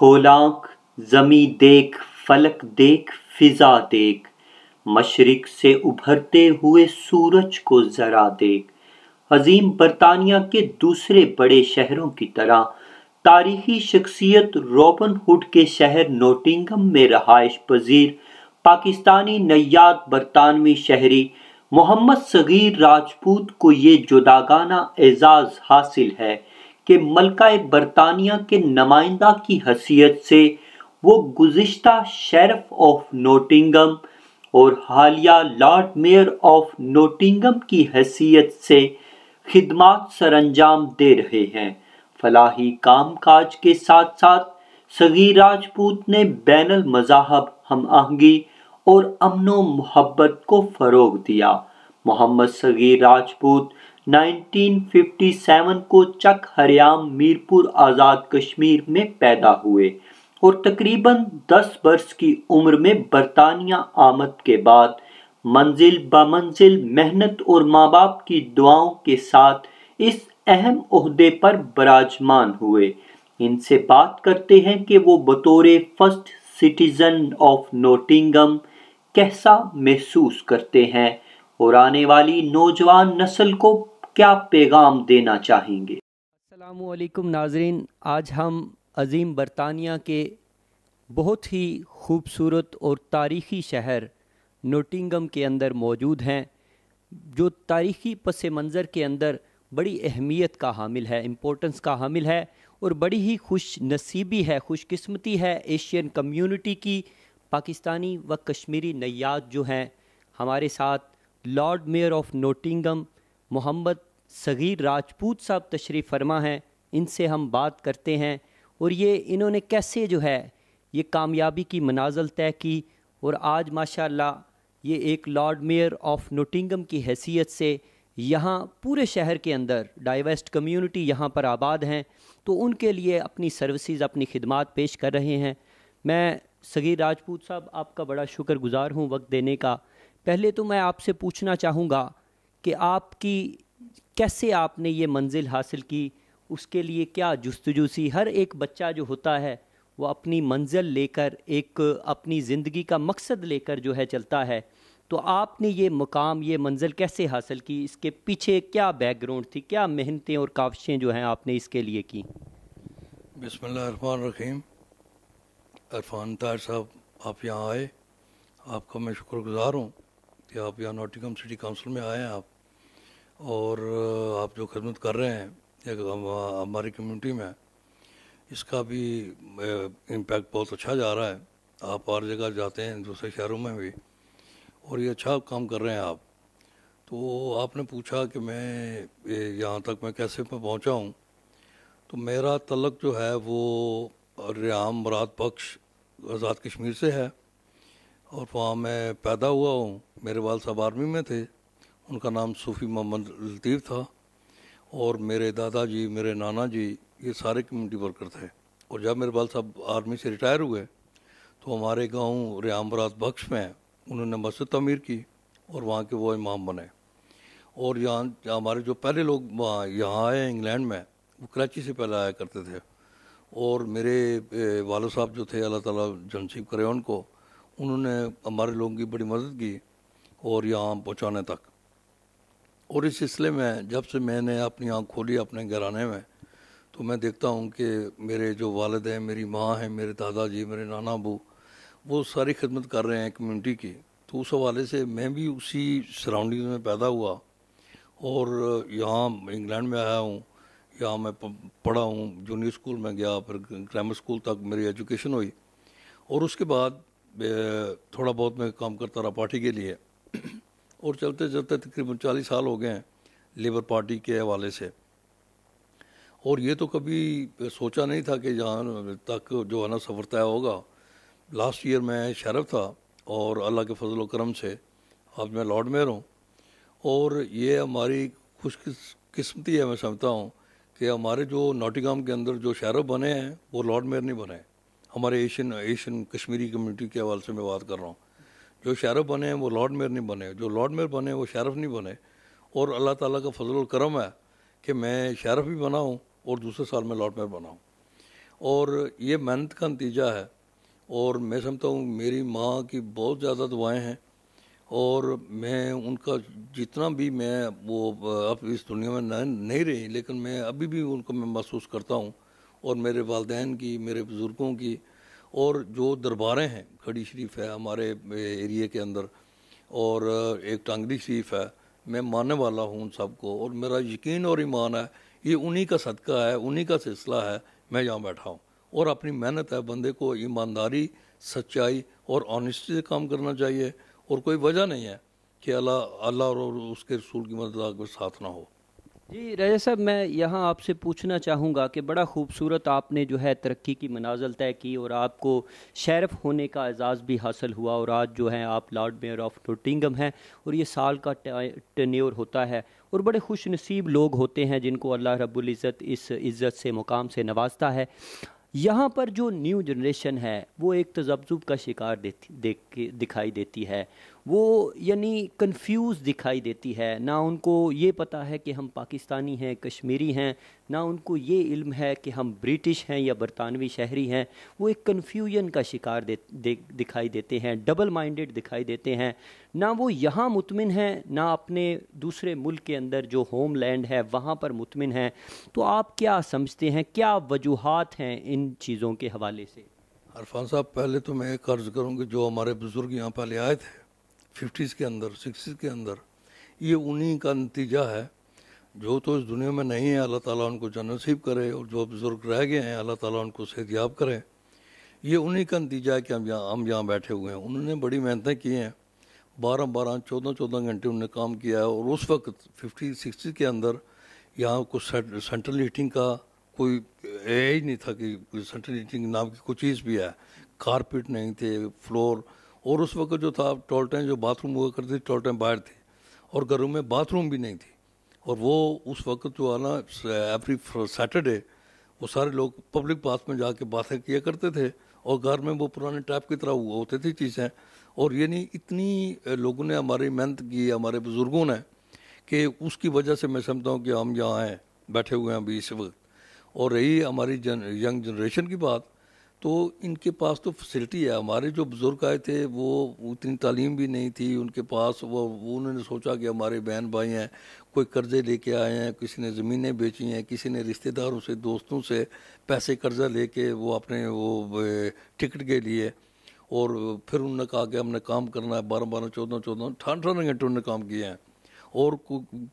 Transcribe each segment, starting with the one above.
کھولانک زمیں دیکھ، فلک دیکھ، فضا دیکھ۔ مشرق سے ابھرتے ہوئے سورج کو ذرا دیکھ۔ عظیم برطانیہ کے دوسرے بڑے شہروں کی طرح، تاریخی شخصیت روبن ہوڈ کے شہر نوٹنگم میں رہائش پذیر، پاکستانی نیاد برطانوی شہری محمد صغیر راجپوت کو یہ جداگانہ اعزاز حاصل ہے۔ کہ ملکہ برطانیہ کے نمائندہ کی حیثیت سے وہ گزشتہ شیرف آف نوٹنگم اور حالیہ لارڈ میئر آف نوٹنگم کی حیثیت سے خدمات سر انجام دے رہے ہیں۔ فلاحی کام کاج کے ساتھ ساتھ صغیر راجپوت نے بین المذاہب، ہم آہنگی اور امن و محبت کو فروغ دیا۔ Muhammad Saghir Rajput nineteen fifty seven کو چک ہریام میرپور آزاد کشمیر میں پیدا ہوئے اور تقریباً دس برس کی عمر میں برطانیہ آمد کے بعد منزل بمنزل محنت اور ماں باپ کی دعاؤں کے ساتھ اس اہم عہدے پر براجمان ہوئے۔ ان سے بات کرتے ہیں کہ وہ بطور فرسٹ سٹیزن آف نوٹنگم کیسا محسوس کرتے ہیں اور آنے والی نوجوان نسل کو کیا پیغام دینا چاہیں گے؟ السلام علیکم ناظرین، آج ہم عظیم برطانیہ کے بہت ہی خوبصورت اور تاریخی شہر نوٹنگم کے اندر موجود ہیں، جو تاریخی پس منظر کے اندر بڑی اہمیت کا حامل ہے امپورٹنس کا حامل ہے اور بڑی ہی خوش نصیبی ہے، خوش قسمتی ہے ایشین کمیونٹی کی، پاکستانی و کشمیری نیات جو ہیں۔ ہمارے ساتھ lord mayor of Nottingham Muhammad Saghir Rajput sahib تشریف فرما ہیں، ان سے ہم بات کرتے ہیں، اور یہ انہوں نے کیسے جو ہے، یہ کامیابی کی منازل طے کی، اور آج ماشاء اللہ یہ ایک لارڈ میئر آف نوٹنگم کی حیثیت سے یہاں پورے شہر کے اندر ڈائیویسٹ کمیونٹی یہاں پر آباد ہیں، تو ان کے لیے اپنی سروسز، اپنی خدمات پیش کر رہے ہیں۔ میں صغیر راجپوت صاحب، آپ کا بڑا شکر گزار ہوں وقت دینے کا۔ پہلے تو میں آپ سے پوچھنا چاہوں گا کہ آپ کی کیسے آپ نے یہ منزل حاصل کی؟ اس کے لیے کیا جستجو سی؟ ہر ایک بچہ جو ہوتا ہے، وہ اپنی منزل لے کر، ایک اپنی زندگی کا مقصد لے کر جو ہے چلتا ہے۔ تو آپ نے یہ مقام، یہ منزل کیسے حاصل کی؟ اس کے پیچھے کیا بیک گراؤنڈ تھی؟ کیا محنتیں اور کاوشیں جو ہیں آپ نے اس کے لیے کی؟ بسم اللہ الرحمن الرحیم۔ عرفان طاہر صاحب، آپ یہاں آئے۔ آپ کا میں شکر گزار ہوں۔ کہ آپ یہاں نوٹیکم سٹی کاؤنسل میں آئے ہیں آپ اور آپ جو خدمت کر رہے ہیں ہماری کمیونٹی میں، اس کا بھی امپیکٹ بہت اچھا جا رہا ہے۔ آپ ہر جگہ جاتے ہیں، دوسرے شہروں میں بھی، اور یہ اچھا کام کر رہے ہیں آپ۔ تو آپ نے پوچھا کہ میں یہاں تک میں کیسے میں پہنچا ہوں؟ تو میرا تعلق جو ہے وہ ریام مراد بخش آزاد کشمیر سے ہے اور وہاں میں پیدا ہوا ہوں۔ میرے والد صاحب آرمی میں تھے، ان کا نام صوفی محمد لطیف تھا اور میرے دادا جی میرے نانا جی یہ سارے کمیونٹی ورکر تھے۔ اور جب میرے والد صاحب آرمی سے ریٹائر ہوئے تو ہمارے گاؤں ریام مراد بخش میں انہوں نے مسجد تعمیر کی اور وہاں کے وہ امام بنے۔ اور یہاں ہمارے جو پہلے لوگ وہاں، یہاں آئے انگلینڈ میں، وہ کراچی سے پہلے آیا کرتے تھے۔ اور میرے والد صاحب جو تھے، اللہ تعالیٰ جنسیب کرے ان کو، انہوں نے ہمارے لوگوں کی بڑی مدد کی۔ اور یہاں پہنچانے تک۔ اور اس سلسلے میں جب سے میں نے اپنی آنکھ کھولی اپنے گھرانے میں، تو میں دیکھتا ہوں کہ میرے جو والد ہیں، میری ماں ہیں، میرے دادا جی میرے نانا ابو، وہ ساری خدمت کر رہے ہیں کمیونٹی کی۔ تو اس حوالے سے میں بھی اسی سراؤنڈنگ میں پیدا ہوا۔ اور یہاں انگلینڈ میں آیا ہوں، یہاں میں پڑھا ہوں جونیئر اسکول میں گیا، پھر گرامر اسکول تک میری ایجوکیشن ہوئی۔ اور اس کے بعد تھوڑا بہت میں کام کرتا رہا پارٹی کے لیے۔ اور چلتے چلتے تقریباً چالیس سال ہو گئے ہیں لیبر پارٹی کے حوالے سے۔ اور یہ تو کبھی سوچا نہیں تھا کہ جہاں تک جو ہے نا سفر طے ہوگا۔ لاسٹ ایئر میں شرف تھا اور اللہ کے فضل و کرم سے اب میں لارڈ میئر ہوں اور یہ ہماری خوش قسمتی ہے، میں سمجھتا ہوں کہ ہمارے جو نوٹیگام کے اندر جو شہرف بنے ہیں، وہ لارڈ میئر نہیں بنے۔ ہمارے ایشین ایشین کشمیری کمیونٹی کے حوالے سے میں بات کر رہا ہوں۔ جو شہرف بنے ہیں وہ لارڈ میئر نہیں بنے، جو لارڈ میئر بنے وہ شہرف نہیں بنے۔ اور اللہ تعالیٰ کا فضل و کرم ہے کہ میں شہرف بھی بنا ہوں اور دوسرے سال میں لارڈ میئر بنا ہوں اور یہ محنت کا نتیجہ ہے۔ اور میں سمجھتا ہوں میری ماں کی بہت زیادہ دعائیں ہیں۔ اور میں ان کا جتنا بھی میں وہ اب اس دنیا میں نہیں رہی، لیکن میں ابھی بھی ان کو میں محسوس کرتا ہوں۔ اور میرے والدین کی، میرے بزرگوں کی اور جو درباریں ہیں، کھڑی شریف ہے ہمارے ایریے کے اندر، اور ایک ٹانگری شریف ہے، میں ماننے والا ہوں ان سب کو، اور میرا یقین اور ایمان ہے، یہ انہی کا صدقہ ہے، انہی کا سلسلہ ہے، میں یہاں بیٹھا ہوں۔ اور اپنی محنت ہے، بندے کو ایمانداری، سچائی اور آنیسٹی سے کام کرنا چاہیے، اور کوئی وجہ نہیں ہے کہ اللہ اللہ اور اس کے رسول کی مدد ساتھ نہ ہو۔ جی رجا صاحب، میں یہاں آپ سے پوچھنا چاہوں گا کہ بڑا خوبصورت آپ نے جو ہے ترقی کی منازل طے کی اور آپ کو شیرف ہونے کا اعزاز بھی حاصل ہوا اور آج جو ہے آپ لارڈ میئر آف نوٹنگم ہیں اور یہ سال کا ٹینیور ہوتا ہے اور بڑے خوش نصیب لوگ ہوتے ہیں جن کو اللہ رب العزت اس عزت سے، مقام سے نوازتا ہے۔ یہاں پر جو نیو جنریشن ہے وہ ایک تذبذب کا شکار دیتی دکھائی دیتی ہے۔ وہ یعنی کنفیوز دکھائی دیتی ہے۔ نہ ان کو یہ پتہ ہے کہ ہم پاکستانی ہیں، کشمیری ہیں، نہ ان کو یہ علم ہے کہ ہم برٹش ہیں یا برطانوی شہری ہیں۔ وہ ایک کنفیوژن کا شکار دکھائی دیتے ہیں ڈبل مائنڈڈ دکھائی دیتے ہیں۔ نہ وہ یہاں مطمئن ہیں، نہ اپنے دوسرے ملک کے اندر جو ہوم لینڈ ہے وہاں پر مطمئن ہیں۔ تو آپ کیا سمجھتے ہیں، کیا وجوہات ہیں ان چیزوں کے حوالے سے؟ عرفان صاحب، پہلے تو میں ایک عرض کروں کہ جو ہمارے بزرگ یہاں پہلے آئے تھے ففٹیز کے اندر، سکسٹیز کے اندر، یہ انہی کا نتیجہ ہے جو تو اس دنیا میں نہیں ہے، اللہ تعالیٰ ان کو جنصیب کرے اور جو بزرگ رہ گئے ہیں، اللہ تعالیٰ ان کو صحت یاب کرے۔ یہ انہی کا نتیجہ ہے کہ ہم یہاں ہم یہاں بیٹھے ہوئے ہیں۔ انہوں نے بڑی محنتیں کی ہیں۔ بارہ بارہ، چودہ چودہ گھنٹے انہوں نے کام کیا ہے اور اس وقت ففٹی سکسٹی کے اندر یہاں کچھ سینٹرل ہیٹنگ کا کوئی ہی نہیں تھا کہ سینٹرل ہیٹنگ نام کی کوئی چیز بھی ہے۔ کارپیٹ نہیں تھے، فلور اور اس وقت جو تھا، ٹولٹیں جو باتھ روم ہوا کرتی تھی، ٹولٹیں باہر تھی اور گھروں میں باتھ روم بھی نہیں تھی۔ اور وہ اس وقت جو ہے نا ایوری سیٹرڈے وہ سارے لوگ پبلک باتھ میں جا کے باتیں کیا کرتے تھے اور گھر میں وہ پرانے ٹائپ کی طرح ہوتے تھی چیزیں۔ اور یعنی اتنی لوگوں نے ہماری محنت کی، ہمارے بزرگوں نے، کہ اس کی وجہ سے میں سمجھتا ہوں کہ ہم یہاں ہیں، بیٹھے ہوئے ہیں ابھی اس وقت۔ اور رہی ہماری جن ینگ جنریشن کی بات۔ تو ان کے پاس تو فیسلٹی ہے۔ ہمارے جو بزرگ آئے تھے، وہ اتنی تعلیم بھی نہیں تھی۔ ان کے پاس وہ انہوں نے سوچا کہ ہمارے بہن بھائی ہیں، کوئی قرضے لے کے آئے ہیں، کسی نے زمینیں بیچی ہیں، کسی نے رشتہ داروں سے، دوستوں سے پیسے قرضہ لے کے وہ اپنے وہ ٹکٹ کے لیے۔ اور پھر انہوں نے کہا کہ ہم نے کام کرنا ہے، بارہ بارہ، چودہ چودہ اٹھارہ اٹھارہ گھنٹے انہوں نے کام کیے ہیں۔ اور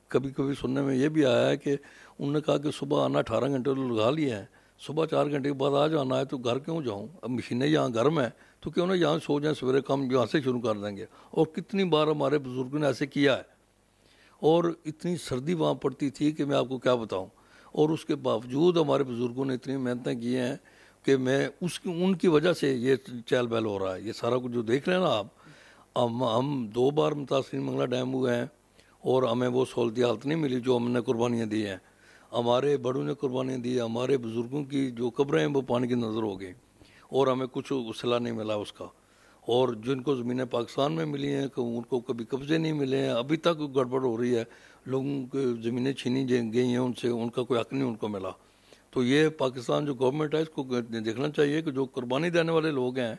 کبھی کبھی سننے میں یہ بھی آیا ہے کہ انہوں نے کہا کہ صبح آنا، اٹھارہ گھنٹے لگا لیے ہیں۔ صبح چار گھنٹے کے بعد آ جانا ہے، تو گھر کیوں جاؤں؟ اب مشینیں یہاں گھر میں تو کیوں نہ یہاں سو جائیں، سویرے کام یہاں سے شروع کر دیں گے۔ اور کتنی بار ہمارے بزرگوں نے ایسے کیا ہے؟ اور اتنی سردی وہاں پڑتی تھی کہ میں آپ کو کیا بتاؤں؟ اور اس کے باوجود ہمارے بزرگوں نے اتنی محنتیں کی ہیں کہ میں اس کی، ان کی وجہ سے یہ چہل بہل ہو رہا ہے۔ یہ سارا کچھ جو دیکھ رہے ہیں نا آپ، ہم ہم دو بار متاثرین منگلہ ڈیم ہوئے ہیں اور ہمیں وہ سہولتی حالت نہیں ملی جو ہم نے قربانیاں دی ہیں۔ ہمارے بڑوں نے قربانیاں دی، ہمارے بزرگوں کی جو قبریں ہیں وہ پانی کی نظر ہو گئی اور ہمیں کچھ صلاح نہیں ملا اس کا۔ اور جن کو زمینیں پاکستان میں ملی ہیں، کہ ان کو کبھی قبضے نہیں ملے ہیں۔ ابھی تک گڑبڑ ہو رہی ہے۔ لوگوں کے زمینیں چھینی گئی ہیں ان سے، ان کا کوئی حق نہیں ان کو ملا۔ تو یہ پاکستان جو گورنمنٹ ہے، اس کو دیکھنا چاہیے کہ جو قربانی دینے والے لوگ ہیں،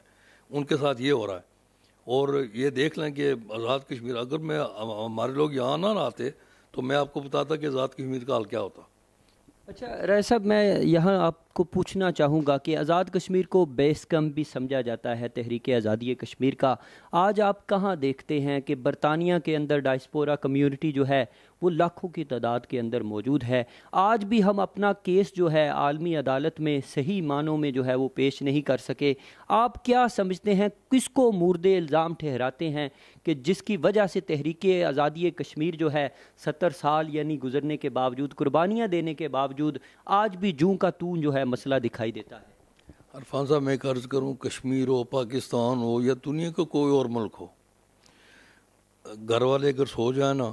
ان کے ساتھ یہ ہو رہا ہے۔ اور یہ دیکھ لیں کہ آزاد کشمیر، اگر میں ہمارے لوگ یہاں نہ آتے تو میں آپ کو بتاتا کہ آزاد کشمیر کا حال کیا ہوتا۔ اچھا رائے صاحب، میں یہاں آپ کو پوچھنا چاہوں گا کہ آزاد کشمیر کو بیس کم بھی سمجھا جاتا ہے تحریک آزادی کشمیر کا۔ آج آپ کہاں دیکھتے ہیں کہ برطانیہ کے اندر ڈائسپورا کمیونٹی جو ہے وہ لاکھوں کی تعداد کے اندر موجود ہے۔ آج بھی ہم اپنا کیس جو ہے عالمی عدالت میں صحیح معنوں میں جو ہے وہ پیش نہیں کر سکے۔ آپ کیا سمجھتے ہیں کس کو مورد الزام ٹھہراتے ہیں کہ جس کی وجہ سے تحریک آزادی کشمیر جو ہے ستر سال یعنی گزرنے کے باوجود، قربانیاں دینے کے باوجود آج بھی جوں کا تون جو ہے مسئلہ دکھائی دیتا ہے؟ عرفان صاحب، میں عرض کروں، کشمیر ہو، پاکستان ہو یا دنیا کا کوئی اور ملک ہو، گھر والے اگر سو جائیں نا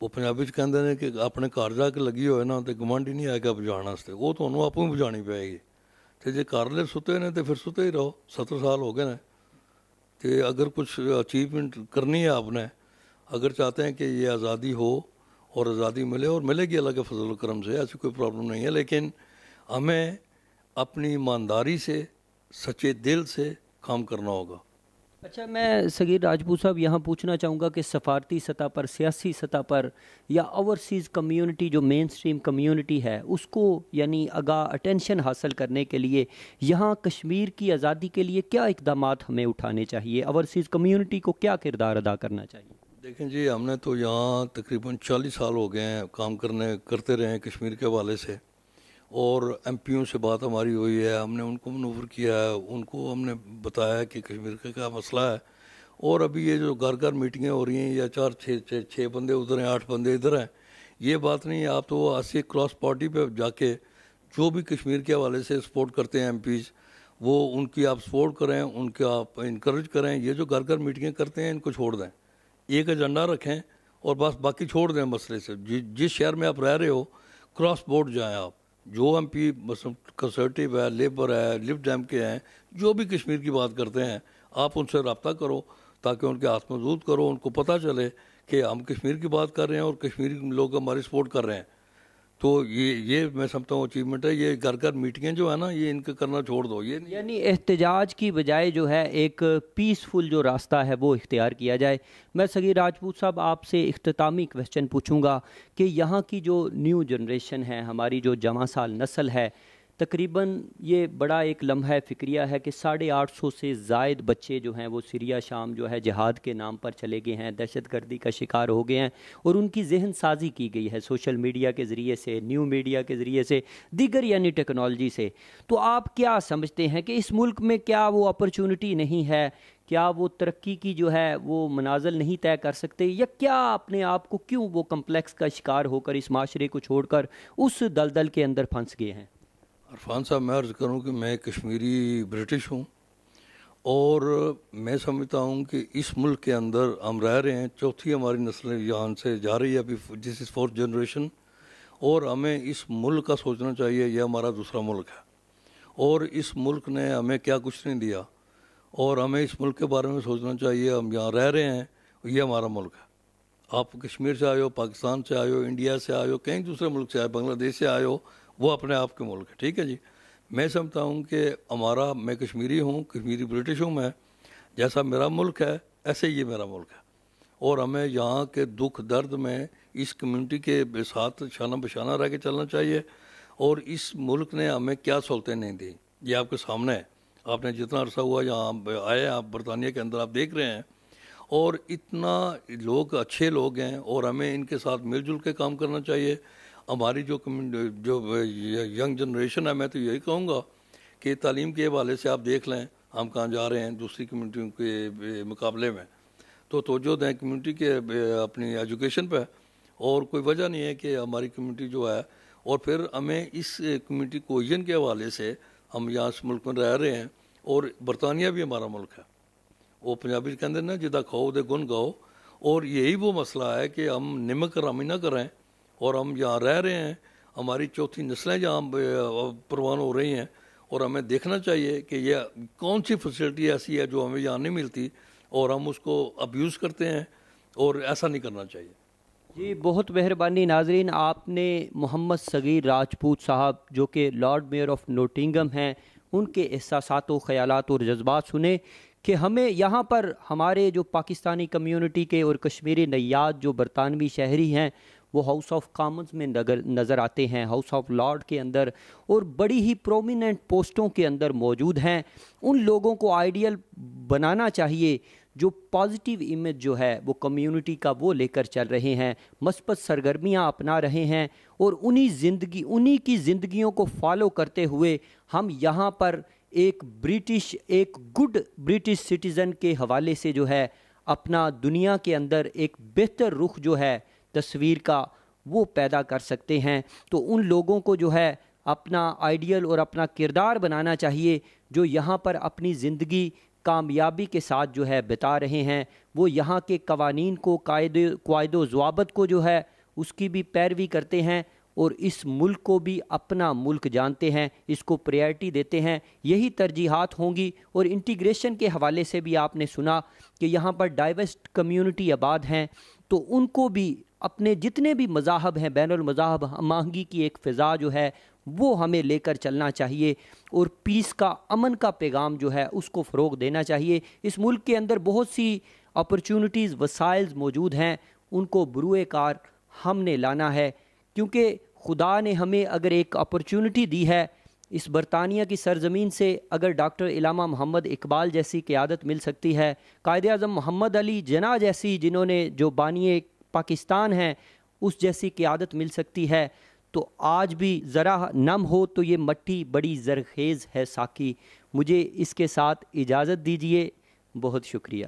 وہ پنجابی کہتے ہیں کہ اپنے گھر جا کے لگی ہوئے نا تو گمانڈی نہیں آئے گا بجانا وہ تمہیں آپ ہی بجانی پائے گی تو جی گھر لے ستے نے تو پھر ستے ہی رہو ستر سال ہو گئے نا تو اگر کچھ اچیومنٹ کرنی ہے آپ نے اگر چاہتے ہیں کہ یہ آزادی ہو اور آزادی ملے اور ملے گی اللہ کے فضل و کرم سے ایسی کوئی پرابلم نہیں ہے لیکن ہمیں اپنی ایمانداری سے سچے دل سے کام کرنا ہوگا اچھا میں سگیر راجپوت صاحب یہاں پوچھنا چاہوں گا کہ سفارتی سطح پر، سیاسی سطح پر یا اوورسیز کمیونٹی جو مین سٹریم کمیونٹی ہے، اس کو یعنی آگاہ اٹینشن حاصل کرنے کے لیے یہاں کشمیر کی آزادی کے لیے کیا اقدامات ہمیں اٹھانے چاہیے؟ اوورسیز کمیونٹی کو کیا کردار ادا کرنا چاہیے؟ دیکھیں جی ہم نے تو یہاں تقریباً چالیس سال ہو گئے ہیں کام کرنے، کرتے رہے ہیں کشمیر کے حوالے سے۔ اور ایم پیوں سے بات ہماری ہوئی ہے، ہم نے ان کو منور کیا ہے، ان کو ہم نے بتایا کہ کشمیر کا کیا مسئلہ ہے۔ اور ابھی یہ جو گھر گھر میٹنگیں ہو رہی ہیں، یا چار، چھ چھ چھ بندے ادھر ہیں، آٹھ بندے ادھر ہیں، یہ بات نہیں ہے۔ آپ تو آسی کراس پارٹی پہ جا کے جو بھی کشمیر کے حوالے سے سپورٹ کرتے ہیں ایم پیز، وہ ان کی آپ سپورٹ کریں، ان کے آپ انکریج کریں، یہ جو گھر گھر میٹنگیں کرتے ہیں، ان کو چھوڑ دیں۔ ایک ایجنڈا رکھیں اور بس باقی چھوڑ دیں مسئلے سے۔ جی، جس شہر میں آپ رہ رہے ہو کراس بورڈ جائیں آپ۔ جو ایم پی کنسرٹیو ہے لیبر ہے لفٹ ڈیم کے ہیں، جو بھی کشمیر کی بات کرتے ہیں، آپ ان سے رابطہ کرو تاکہ ان کے ہاتھ محدود کرو، ان کو پتہ چلے کہ ہم کشمیر کی بات کر رہے ہیں اور کشمیری لوگ ہماری سپورٹ کر رہے ہیں۔ تو یہ یہ میں سمجھتا ہوں اچیومنٹ ہے، یہ گھر گھر میٹنگیں جو ہے نا، یہ ان کے کرنا چھوڑ دو، یہ یعنی احتجاج کی بجائے جو ہے ایک پیسفل جو راستہ ہے وہ اختیار کیا جائے۔ میں سگیر راجپوت صاحب آپ سے اختتامی کوشچن پوچھوں گا کہ یہاں کی جو نیو جنریشن ہے، ہماری جو جمع سال نسل ہے تقریباً یہ بڑا ایک لمحہ فکریہ ہے کہ ساڑھے آٹھ سو سے زائد بچے جو ہیں وہ سریا شام جو ہے جہاد کے نام پر چلے گئے ہیں، دہشت گردی کا شکار ہو گئے ہیں اور ان کی ذہن سازی کی گئی ہے سوشل میڈیا کے ذریعے سے، نیو میڈیا کے ذریعے سے، دیگر یعنی ٹیکنالوجی سے۔ تو آپ کیا سمجھتے ہیں کہ اس ملک میں کیا وہ اپرچونٹی نہیں ہے؟ کیا وہ ترقی کی جو ہے وہ منازل نہیں طے کر سکتے؟ یا کیا اپنے آپ کو کیوں وہ کمپلیکس کا شکار ہو کر اس معاشرے کو چھوڑ کر اس دلدل کے اندر پھنس گئے ہیں؟ عرفان صاحب، میں عرض کروں کہ میں کشمیری برٹش ہوں اور میں سمجھتا ہوں کہ اس ملک کے اندر ہم رہ رہے ہیں، چوتھی ہماری نسلیں یہاں سے جا رہی ہے، ابھی جس از فورتھ جنریشن اور ہمیں اس ملک کا سوچنا چاہیے، یہ ہمارا دوسرا ملک ہے۔ اور اس ملک نے ہمیں کیا کچھ نہیں دیا اور ہمیں اس ملک کے بارے میں سوچنا چاہیے، ہم یہاں رہ رہے ہیں، یہ ہمارا ملک ہے۔ آپ کشمیر سے آئے ہو، پاکستان سے آئے ہو، انڈیا سے آئے ہو، کہیں دوسرے ملک سے آئے بنگلہ دیش سے آئے ہو وہ اپنے آپ کے ملک ہے ٹھیک ہے جی؟ میں سمجھتا ہوں کہ ہمارا، میں کشمیری ہوں، کشمیری برٹش ہوں میں، جیسا میرا ملک ہے، ایسے ہی یہ میرا ملک ہے۔ اور ہمیں یہاں کے دکھ درد میں اس کمیونٹی کے ساتھ شانہ بشانہ رہ کے چلنا چاہیے۔ اور اس ملک نے ہمیں کیا سہولتیں نہیں دیں؟ یہ آپ کے سامنے ہے۔ آپ نے جتنا عرصہ ہوا یہاں آئے، آپ برطانیہ کے اندر آپ دیکھ رہے ہیں۔ اور اتنا لوگ، اچھے لوگ ہیں اور ہمیں ان کے ساتھ مل جل کے کام کرنا چاہیے۔ ہماری جو جو ینگ جنریشن ہے، میں تو یہی کہوں گا کہ تعلیم کے حوالے سے آپ دیکھ لیں، ہم کہاں جا رہے ہیں، دوسری کمیونٹیوں کے مقابلے میں۔ تو توجہ دیں کمیونٹی کے، اپنی ایجوکیشن پہ۔ اور کوئی وجہ نہیں ہے کہ ہماری کمیونٹی جو ہے، اور پھر ہمیں اس کمیونٹی کوئین کے حوالے سے ہم یہاں اس ملک میں رہ رہے ہیں۔ اور برطانیہ بھی ہمارا ملک ہے۔ وہ پنجابی کے اندر نا، جدہ کھاؤ دے گن گاؤ۔ اور یہی وہ مسئلہ ہے کہ ہم نمک رامی نہ کریں۔ اور ہم یہاں رہ رہے ہیں، ہماری چوتھی نسلیں جہاں پروان ہو رہی ہیں، اور ہمیں دیکھنا چاہیے کہ یہ کون سی فیسلٹی ایسی ہے جو ہمیں یہاں نہیں ملتی اور ہم اس کو ابیوز کرتے ہیں اور ایسا نہیں کرنا چاہیے۔ جی بہت مہربانی ناظرین، آپ نے محمد صغیر راجپوت صاحب جو کہ لارڈ میئر آف نوٹنگم ہیں، ان کے احساسات و خیالات اور جذبات سنے کہ ہمیں یہاں پر ہمارے جو پاکستانی کمیونٹی کے اور کشمیری نیاد جو برطانوی شہری ہیں وہ ہاؤس آف کامنز میں نظر آتے ہیں۔ ہاؤس آف لارڈ کے اندر اور بڑی ہی پرومیننٹ پوسٹوں کے اندر موجود ہیں۔ ان لوگوں کو آئیڈیل بنانا چاہیے جو پازیٹیو امیج جو ہے، وہ کمیونٹی کا وہ لے کر چل رہے ہیں۔ مثبت سرگرمیاں اپنا رہے ہیں اور انہی زندگی انہی کی زندگیوں کو فالو کرتے ہوئے ہم یہاں پر ایک برٹش ایک گڈ برٹش سٹیزن کے حوالے سے جو ہے، اپنا دنیا کے اندر ایک بہتر رخ جو ہے تصویر کا وہ پیدا کر سکتے ہیں۔ تو ان لوگوں کو جو ہے اپنا آئیڈیل اور اپنا کردار بنانا چاہیے جو یہاں پر اپنی زندگی کامیابی کے ساتھ جو ہے بتا رہے ہیں۔ وہ یہاں کے قوانین کو، قائد قائد و ضوابط کو جو ہے اس کی بھی پیروی کرتے ہیں اور اس ملک کو بھی اپنا ملک جانتے ہیں، اس کو پریارٹی دیتے ہیں۔ یہی ترجیحات ہوں گی اور انٹیگریشن کے حوالے سے بھی آپ نے سنا کہ یہاں پر ڈائیورسٹ کمیونٹی آباد ہیں۔ تو ان کو بھی اپنے جتنے بھی مذاہب ہیں، بین المذاہب ماہنگی کی ایک فضا جو ہے، وہ ہمیں لے کر چلنا چاہیے اور پیس کا، امن کا پیغام جو ہے، اس کو فروغ دینا چاہیے۔ اس ملک کے اندر بہت سی اپرچونٹیز وسائلز موجود ہیں۔ ان کو بروئے کار ہم نے لانا ہے۔ کیونکہ خدا نے ہمیں اگر ایک اپرچونٹی دی ہے اس برطانیہ کی سرزمین سے اگر ڈاکٹر علامہ محمد اقبال جیسی قیادت مل سکتی ہے، قائد اعظم محمد علی جناح جیسی جنہوں نے جو بانی پاکستان ہیں، اس جیسی قیادت مل سکتی ہے۔ تو آج بھی ذرا نم ہو تو یہ مٹی بڑی زرخیز ہے ساکی۔ مجھے اس کے ساتھ اجازت دیجیے بہت شکریہ۔